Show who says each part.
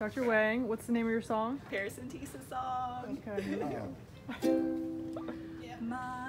Speaker 1: Dr. Wang, what's the name of your song?
Speaker 2: Paris and Tisa song.
Speaker 1: Okay.
Speaker 2: yeah.